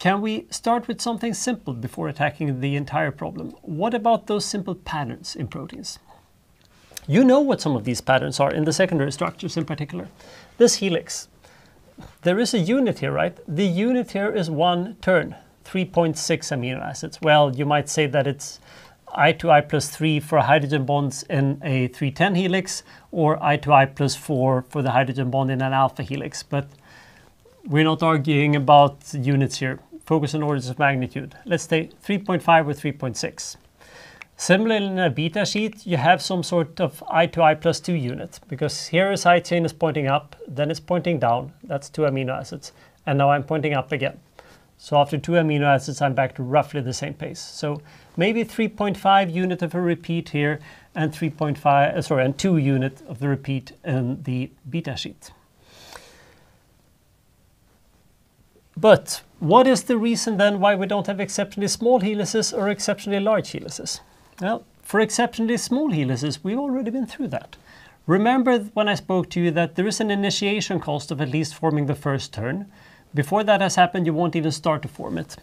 can we start with something simple before attacking the entire problem? What about those simple patterns in proteins? You know what some of these patterns are in the secondary structures in particular. This helix, there is a unit here, right? The unit here is one turn, 3.6 amino acids. Well, you might say that it's I to I plus 3 for hydrogen bonds in a 310 helix or I to I plus 4 for the hydrogen bond in an alpha helix. But we're not arguing about units here focus on orders of magnitude. Let's say 3.5 or 3.6. Similarly, in a beta sheet, you have some sort of I to I plus 2 unit, because here a side chain is pointing up, then it's pointing down, that's two amino acids, and now I'm pointing up again. So after two amino acids, I'm back to roughly the same pace. So maybe 3.5 unit of a repeat here, and 3.5, uh, sorry, and 2 unit of the repeat in the beta sheet. But what is the reason then why we don't have exceptionally small helices or exceptionally large helices? Well, for exceptionally small helices, we've already been through that. Remember when I spoke to you that there is an initiation cost of at least forming the first turn. Before that has happened, you won't even start to form it.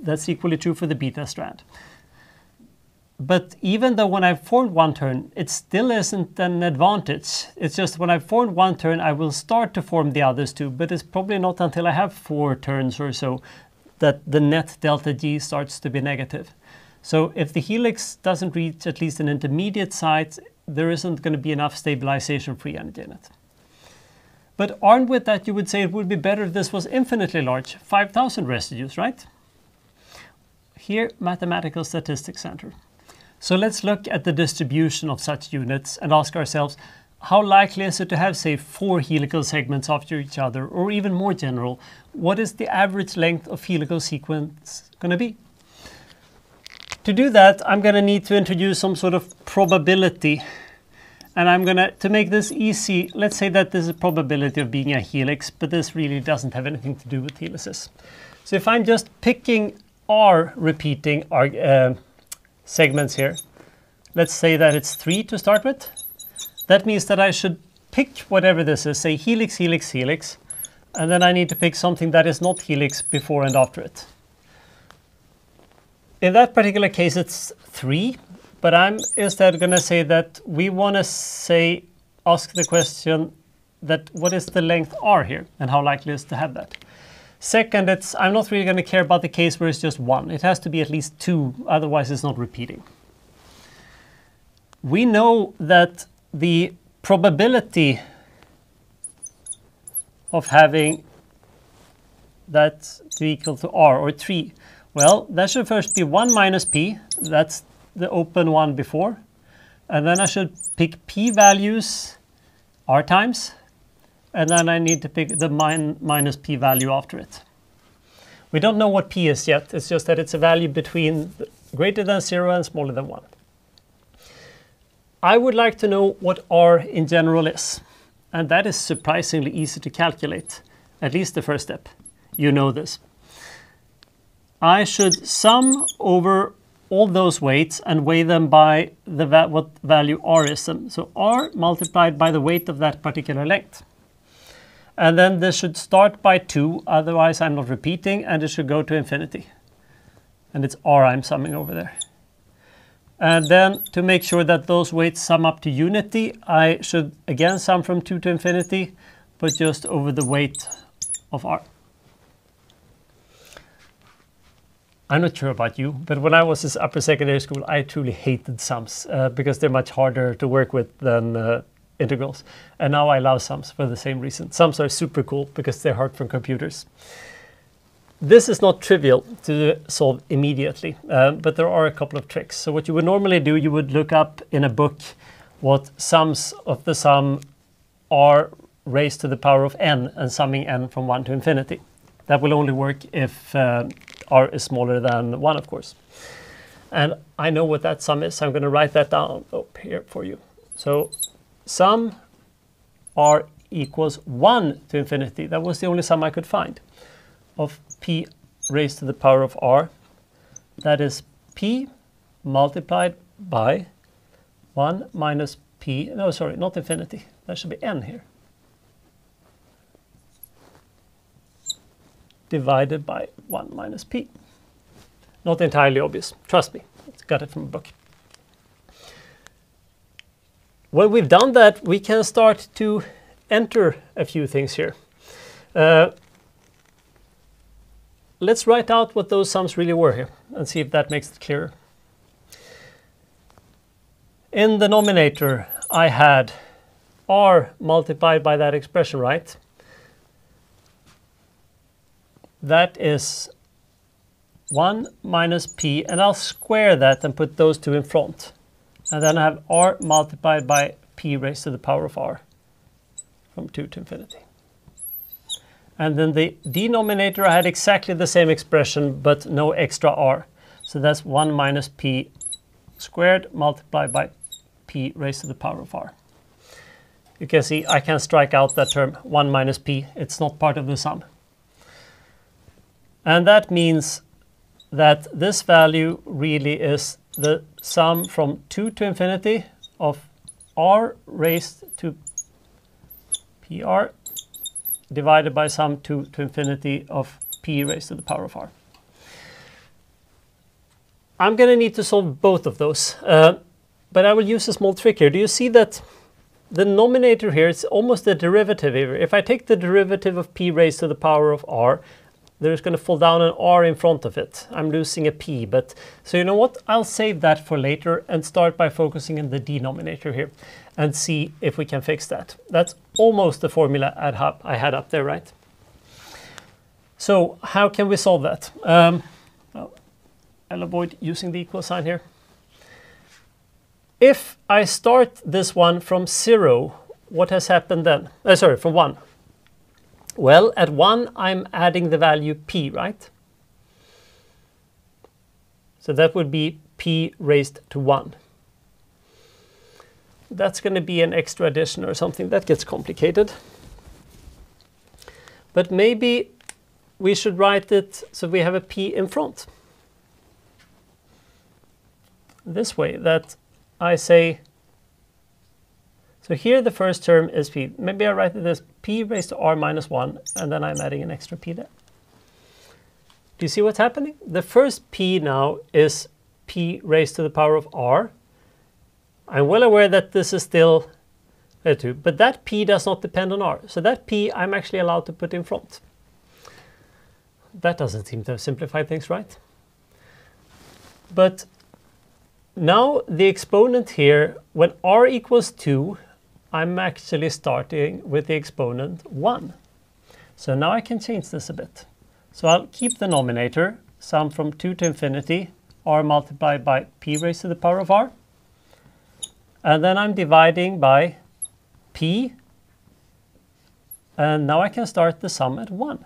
That's equally true for the beta strand. But even though when I've formed one turn, it still isn't an advantage. It's just when I've formed one turn, I will start to form the others too, but it's probably not until I have four turns or so that the net delta G starts to be negative. So if the helix doesn't reach at least an intermediate site, there isn't going to be enough stabilization free energy in it. But armed with that, you would say it would be better if this was infinitely large, 5,000 residues, right? Here, Mathematical Statistics Center. So let's look at the distribution of such units and ask ourselves, how likely is it to have, say, four helical segments after each other, or even more general, what is the average length of helical sequence going to be? To do that, I'm going to need to introduce some sort of probability. And I'm going to, to make this easy, let's say that there's a probability of being a helix, but this really doesn't have anything to do with helices. So if I'm just picking R repeating uh, segments here. Let's say that it's 3 to start with. That means that I should pick whatever this is, say helix, helix, helix, and then I need to pick something that is not helix before and after it. In that particular case, it's 3, but I'm instead going to say that we want to say, ask the question that what is the length r here, and how likely is to have that. Second, it's, I'm not really going to care about the case where it's just one. It has to be at least two, otherwise it's not repeating. We know that the probability of having that equal to r, or 3, well, that should first be 1 minus p, that's the open one before. And then I should pick p values r times, and then I need to pick the min minus p value after it. We don't know what p is yet, it's just that it's a value between greater than 0 and smaller than 1. I would like to know what r in general is, and that is surprisingly easy to calculate, at least the first step. You know this. I should sum over all those weights and weigh them by the va what value r is. So r multiplied by the weight of that particular length. And then this should start by 2, otherwise I'm not repeating, and it should go to infinity. And it's r I'm summing over there. And then to make sure that those weights sum up to unity, I should again sum from 2 to infinity, but just over the weight of r. I'm not sure about you, but when I was in upper secondary school, I truly hated sums uh, because they're much harder to work with than uh, integrals. And now I love sums for the same reason. Sums are super cool because they're hard from computers. This is not trivial to solve immediately, uh, but there are a couple of tricks. So what you would normally do, you would look up in a book what sums of the sum are raised to the power of n and summing n from 1 to infinity. That will only work if uh, r is smaller than 1, of course. And I know what that sum is, so I'm going to write that down up here for you. So sum r equals 1 to infinity. That was the only sum I could find of p raised to the power of r. That is p multiplied by 1 minus p, no, sorry, not infinity. That should be n here. divided by 1 minus p. Not entirely obvious, trust me, got it from a book. When we've done that, we can start to enter a few things here. Uh, let's write out what those sums really were here and see if that makes it clearer. In the nominator, I had r multiplied by that expression, right? That is 1 minus p, and I'll square that and put those two in front. And then I have r multiplied by p raised to the power of r from 2 to infinity. And then the denominator, I had exactly the same expression, but no extra r. So that's 1 minus p squared multiplied by p raised to the power of r. You can see I can strike out that term 1 minus p. It's not part of the sum. And that means that this value really is the sum from 2 to infinity of r raised to pr divided by sum 2 to infinity of p raised to the power of r. I'm going to need to solve both of those, uh, but I will use a small trick here. Do you see that the nominator here is almost a derivative here. If I take the derivative of p raised to the power of r, there's going to fall down an r in front of it. I'm losing a p, but so you know what? I'll save that for later and start by focusing on the denominator here and see if we can fix that. That's almost the formula I had up there, right? So how can we solve that? Um, I'll avoid using the equal sign here. If I start this one from zero, what has happened then? Uh, sorry, from one. Well, at 1, I'm adding the value p, right? So that would be p raised to 1. That's going to be an extra addition or something. That gets complicated. But maybe we should write it so we have a p in front. This way, that I say so here the first term is p. Maybe I write it as p raised to r minus 1, and then I'm adding an extra p there. Do you see what's happening? The first p now is p raised to the power of r. I'm well aware that this is still a 2, but that p does not depend on r. So that p I'm actually allowed to put in front. That doesn't seem to have simplified things, right? But now the exponent here, when r equals 2, I'm actually starting with the exponent 1. So now I can change this a bit. So I'll keep the nominator, sum from 2 to infinity, r multiplied by p raised to the power of r. And then I'm dividing by p. And now I can start the sum at 1.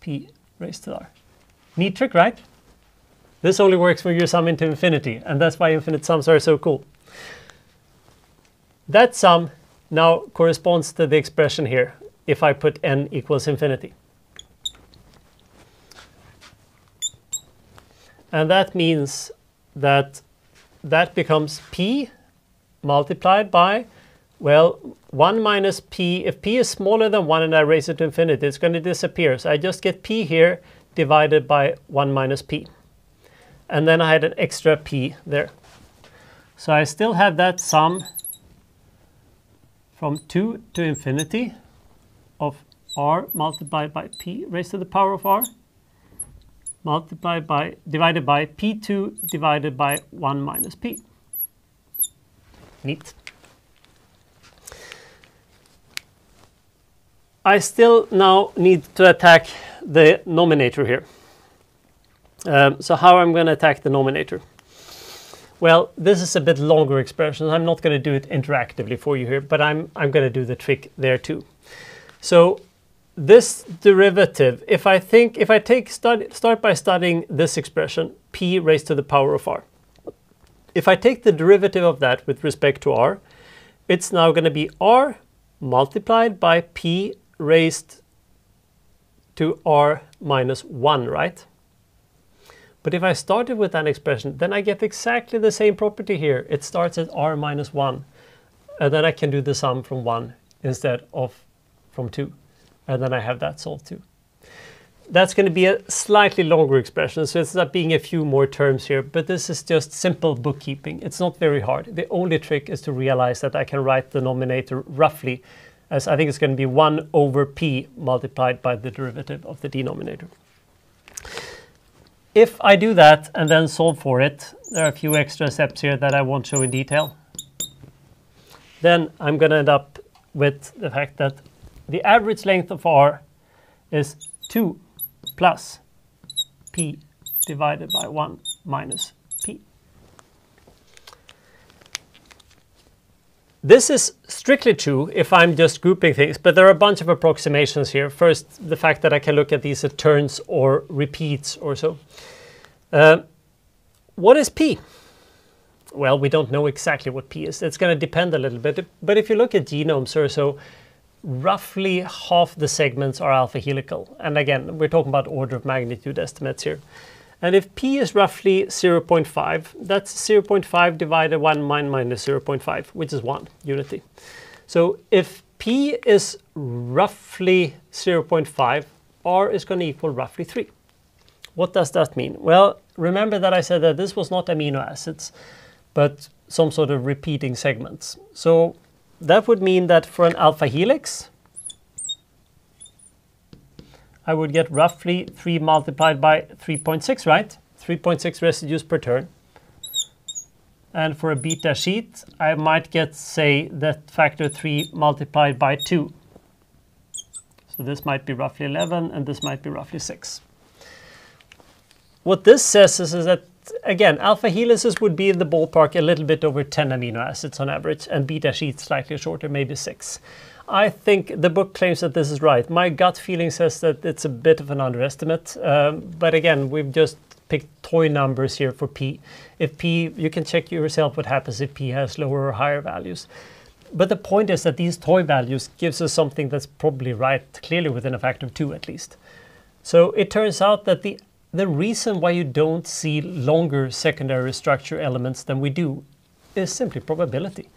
p raised to r. Neat trick, right? This only works when you sum into infinity, and that's why infinite sums are so cool. That sum now corresponds to the expression here if I put n equals infinity. And that means that that becomes p multiplied by, well, 1 minus p. If p is smaller than 1 and I raise it to infinity, it's going to disappear. So I just get p here divided by 1 minus p. And then I had an extra p there. So I still have that sum from 2 to infinity of r multiplied by p raised to the power of r multiplied by divided by p2 divided by 1 minus p. Neat. I still now need to attack the nominator here. Um, so how I'm going to attack the nominator? Well, this is a bit longer expression. I'm not going to do it interactively for you here, but I'm, I'm going to do the trick there too. So this derivative, if I think, if I take start, start by studying this expression, p raised to the power of r. If I take the derivative of that with respect to r, it's now going to be r multiplied by p raised to r minus 1, right? But if I started with that expression, then I get exactly the same property here. It starts at r minus 1. And then I can do the sum from 1 instead of from 2. And then I have that solved too. That's going to be a slightly longer expression, so it's not being a few more terms here, but this is just simple bookkeeping. It's not very hard. The only trick is to realize that I can write the denominator roughly as I think it's going to be 1 over p multiplied by the derivative of the denominator. If I do that and then solve for it, there are a few extra steps here that I won't show in detail. Then I'm going to end up with the fact that the average length of r is 2 plus p divided by 1 minus p. This is strictly true if I'm just grouping things, but there are a bunch of approximations here. First, the fact that I can look at these as turns or repeats or so. Uh, what is p? Well, we don't know exactly what p is. It's going to depend a little bit. But if you look at genomes or so, roughly half the segments are alpha helical. And again, we're talking about order of magnitude estimates here. And if p is roughly 0.5, that's 0.5 divided by 1 minus 0.5, which is 1 unity. So if p is roughly 0.5, r is going to equal roughly 3. What does that mean? Well, remember that I said that this was not amino acids, but some sort of repeating segments. So that would mean that for an alpha helix, I would get roughly 3 multiplied by 3.6, right? 3.6 residues per turn. And for a beta sheet, I might get, say, that factor 3 multiplied by 2. So this might be roughly 11, and this might be roughly 6. What this says is, is that, again, alpha helices would be in the ballpark a little bit over 10 amino acids on average, and beta sheets slightly shorter, maybe 6. I think the book claims that this is right. My gut feeling says that it's a bit of an underestimate. Um, but again, we've just picked toy numbers here for P. If P, you can check yourself what happens if P has lower or higher values. But the point is that these toy values gives us something that's probably right, clearly within a factor of two at least. So it turns out that the, the reason why you don't see longer secondary structure elements than we do is simply probability.